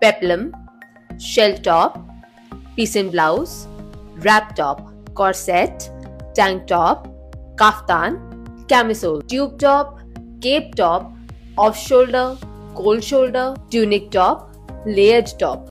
peplum, shell top, peasant blouse, wrap top, corset, tank top, kaftan, camisole, tube top, cape top, off shoulder, cold shoulder, tunic top, layered top.